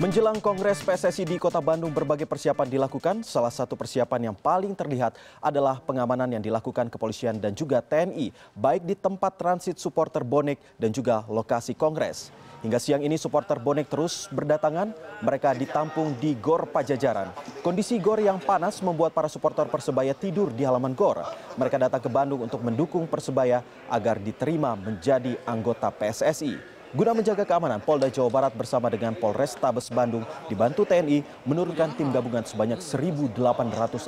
Menjelang Kongres PSSI di Kota Bandung, berbagai persiapan dilakukan. Salah satu persiapan yang paling terlihat adalah pengamanan yang dilakukan kepolisian dan juga TNI, baik di tempat transit supporter bonek dan juga lokasi Kongres. Hingga siang ini supporter bonek terus berdatangan, mereka ditampung di Gor Pajajaran. Kondisi Gor yang panas membuat para supporter Persebaya tidur di halaman Gor. Mereka datang ke Bandung untuk mendukung Persebaya agar diterima menjadi anggota PSSI. Guna menjaga keamanan, Polda Jawa Barat bersama dengan Polres Tabes Bandung dibantu TNI menurunkan tim gabungan sebanyak 1.800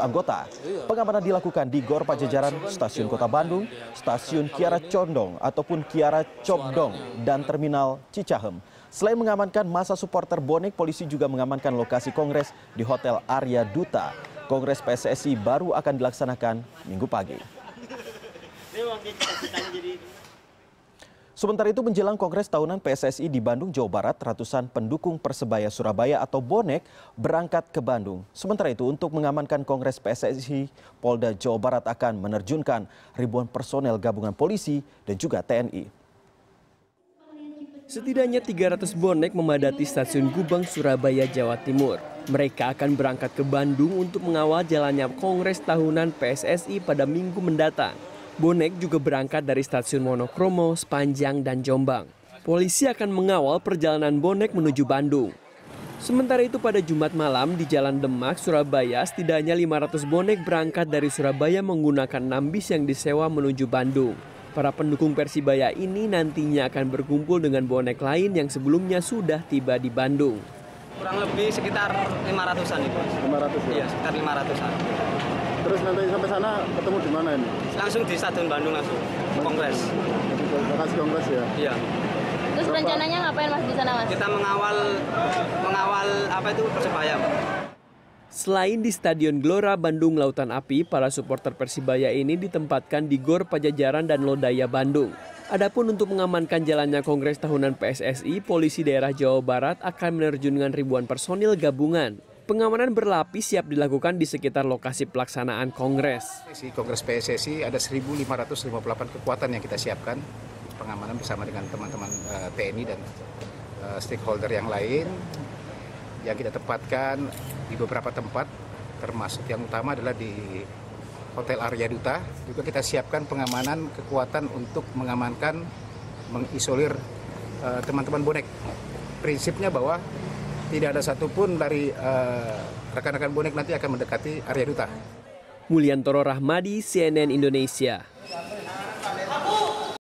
anggota. Pengamanan dilakukan di Gor Pajajaran, Stasiun Kota Bandung, Stasiun Kiara Condong ataupun Kiara Copdong, dan Terminal Cicahem. Selain mengamankan masa supporter bonek, polisi juga mengamankan lokasi kongres di Hotel Arya Duta. Kongres PSSI baru akan dilaksanakan minggu pagi. Sementara itu menjelang Kongres Tahunan PSSI di Bandung, Jawa Barat, ratusan pendukung Persebaya Surabaya atau Bonek berangkat ke Bandung. Sementara itu untuk mengamankan Kongres PSSI, Polda Jawa Barat akan menerjunkan ribuan personel gabungan polisi dan juga TNI. Setidaknya 300 bonek memadati stasiun Gubeng, Surabaya, Jawa Timur. Mereka akan berangkat ke Bandung untuk mengawal jalannya Kongres Tahunan PSSI pada minggu mendatang. Bonek juga berangkat dari stasiun Monokromo, Sepanjang, dan Jombang. Polisi akan mengawal perjalanan bonek menuju Bandung. Sementara itu pada Jumat malam di Jalan Demak, Surabaya, setidaknya 500 bonek berangkat dari Surabaya menggunakan 6 bis yang disewa menuju Bandung. Para pendukung Persibaya ini nantinya akan berkumpul dengan bonek lain yang sebelumnya sudah tiba di Bandung. Kurang lebih sekitar 500-an itu. 500 ya? Iya, sekitar 500-an. Terus nanti sampai sana ketemu di mana ini? Langsung di Stadion Bandung langsung. Kongres. Lokasi kongres ya? Iya. Terus Berapa? rencananya ngapain mas di sana mas? Kita mengawal mengawal apa itu Persebaya. Selain di Stadion Gelora Bandung Lautan Api, para supporter Persibaya ini ditempatkan di Gor Pajajaran dan Lodaya Bandung. Adapun untuk mengamankan jalannya Kongres Tahunan PSSI, Polisi Daerah Jawa Barat akan menerjunkan ribuan personil gabungan. Pengamanan berlapis siap dilakukan di sekitar lokasi pelaksanaan Kongres. Si Kongres PSSI ada 1.558 kekuatan yang kita siapkan pengamanan bersama dengan teman-teman eh, TNI dan eh, stakeholder yang lain. Yang kita tempatkan di beberapa tempat termasuk yang utama adalah di Hotel Arya Duta. Juga kita siapkan pengamanan kekuatan untuk mengamankan mengisolir eh, teman-teman bonek. Prinsipnya bahwa tidak ada satupun dari eh, rekan-rekan bonek nanti akan mendekati area duta. Mulyantoro Rahmadi, CNN Indonesia.